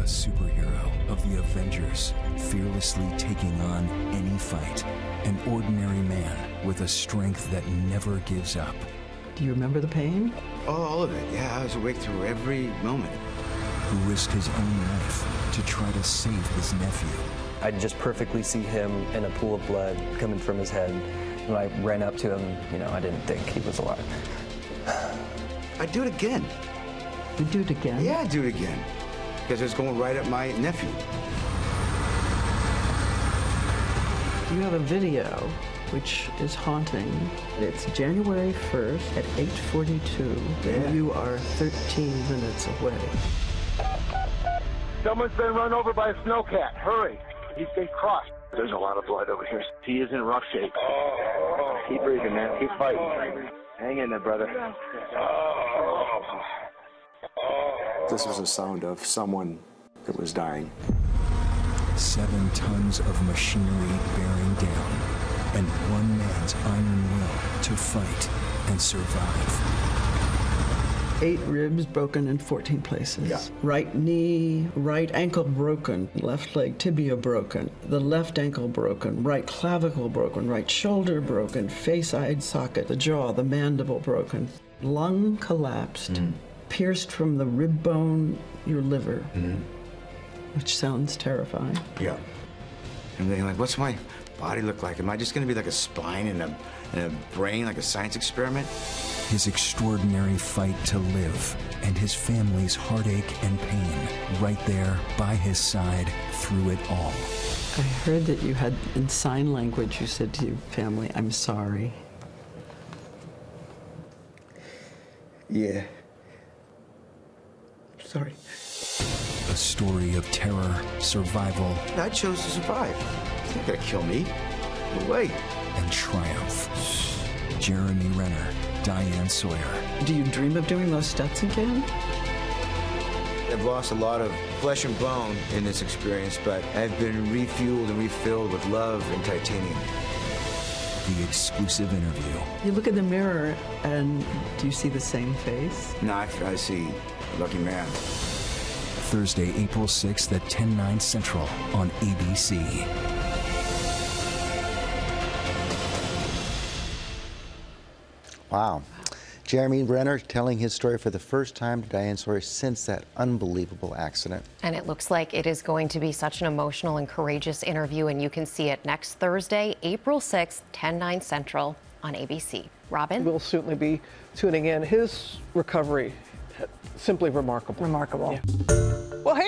A superhero of the Avengers, fearlessly taking on any fight. An ordinary man with a strength that never gives up. Do you remember the pain? Oh, all of it. Yeah, I was awake through every moment. Who risked his own life to try to save his nephew. I just perfectly see him in a pool of blood coming from his head. When I ran up to him, you know, I didn't think he was alive. I'd do it again. You'd do it again? Yeah, I'd do it again. Because it's going right at my nephew. You have a video which is haunting. It's January 1st at 8:42 Yeah. and you are 13 minutes away. Someone's been run over by a snowcat. Hurry. He's been crossed. There's a lot of blood over here. He is in rough shape. Keep breathing, man. Keep fighting. Hang in there, brother. Oh. This was a sound of someone that was dying. Seven tons of machinery bearing down, and one man's iron will to fight and survive. Eight ribs broken in 14 places. Yeah. Right knee, right ankle broken, left leg tibia broken, the left ankle broken, right clavicle broken, right shoulder broken, face eye socket, the jaw, the mandible broken, lung collapsed, mm. Pierced from the rib bone, your liver, mm-hmm. which sounds terrifying. Yeah. And then, like, what's my body look like? Am I just going to be like a spine and a, and a brain, like a science experiment? His extraordinary fight to live, and his family's heartache and pain right there by his side through it all. I heard that you had, in sign language, you said to your family, I'm sorry. Yeah. Sorry. A story of terror, survival, I chose to survive. It's not going to kill me. No way. and triumph. Jeremy Renner, Diane Sawyer. Do you dream of doing those stunts again? I've lost a lot of flesh and bone in this experience, but I've been refueled and refilled with love and titanium. The exclusive interview. You look in the mirror and do you see the same face? No, I, I see lucky man. Thursday, April 6th at 10, 9 Central on ABC. Wow. Jeremy Renner telling his story for the first time to Diane Sawyer since that unbelievable accident. And it looks like it is going to be such an emotional and courageous interview, and you can see it next Thursday, April 6th, 10, 9 Central on ABC. Robin? We'll certainly be tuning in. His recovery, simply remarkable. Remarkable. Well,